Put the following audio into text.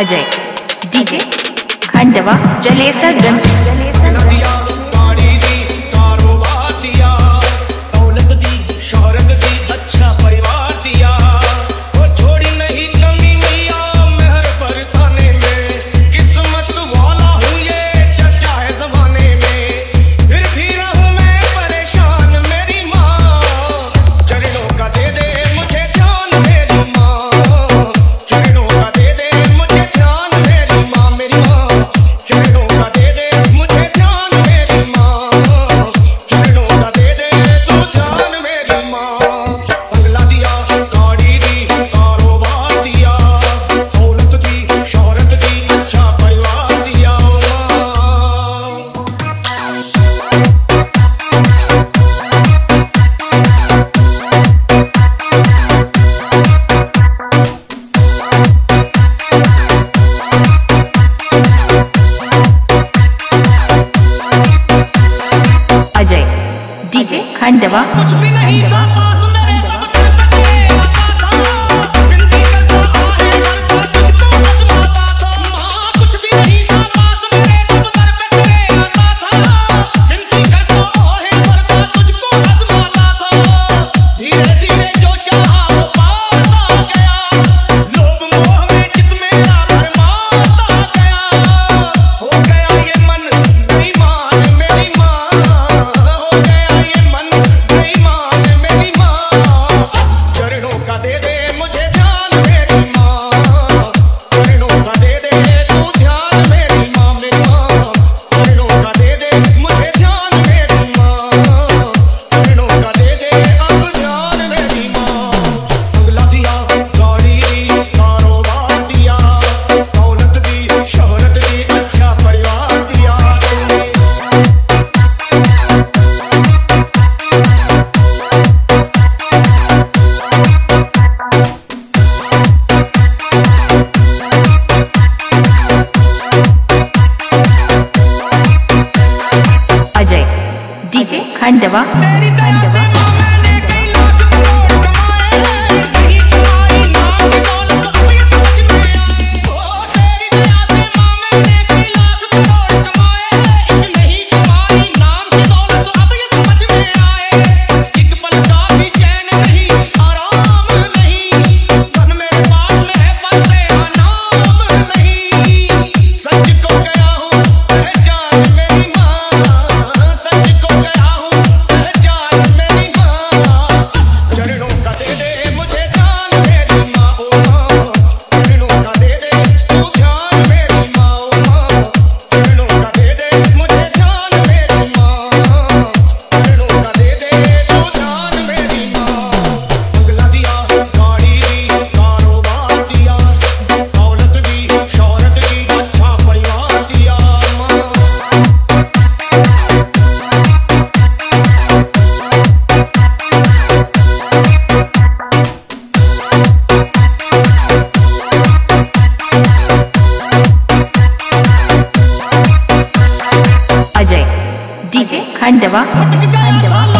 Ajay DJ Khandwa Jalesarganj Khandwa कुछ भी नहीं था アニタはアニタは？